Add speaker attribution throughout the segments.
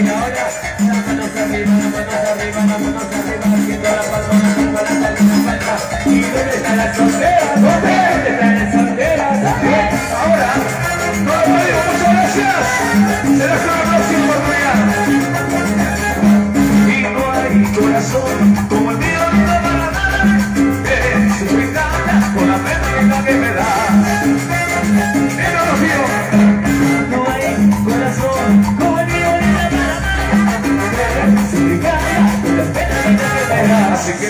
Speaker 1: y ahora las manos arriba, las manos arriba, las manos arriba, haciendo la palma, la palma, la palma, la palma. ¿Y dónde están las solteras? ¿Dónde? ¿Dónde están las solteras? Ahora, no lo digo, muchas gracias. Será hasta la próxima oportunidad. Y no hay corazón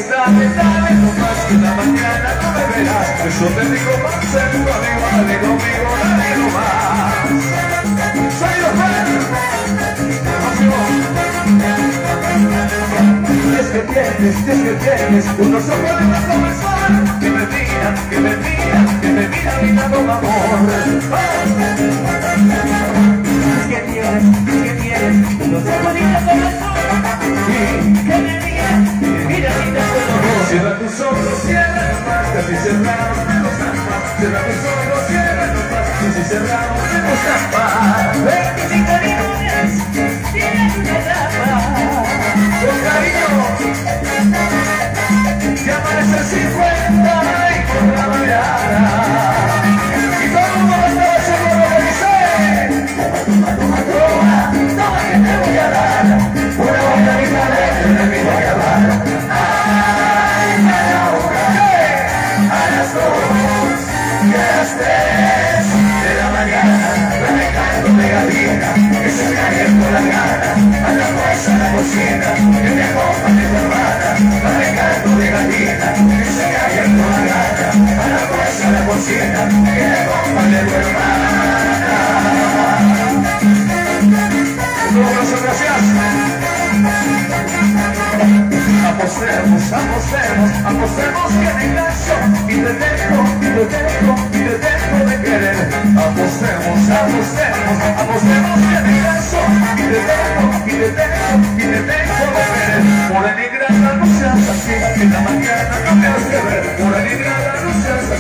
Speaker 1: que dale, dale, no más que la mañana no me verás. Eso te digo más, ser tu amigo, dale conmigo, dale no más. Soy los es que tienes, es que tienes unos ojos de más comenzar que me miran, que me miran, que me miran y dando amor. Es Cierra tus ojos, cierra nomás, casi cerrados me los más. Cierra tus ojos, cierra nomás, casi cerrados me los Apostemos, apostemos, apostemos que me engancho y te dejo, y te dejo, y te dejo de querer. Apostemos, apostemos, apostemos que me engancho y te dejo, y te dejo,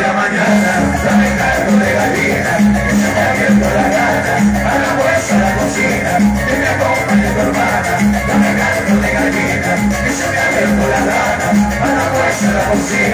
Speaker 1: la mañana, dame caldo de gallina, que se me ha abierto la gana, a la fuerza la cocina, que me acompañe tu hermana, dame caldo de gallina, que se me ha abierto la gana, a la fuerza la cocina,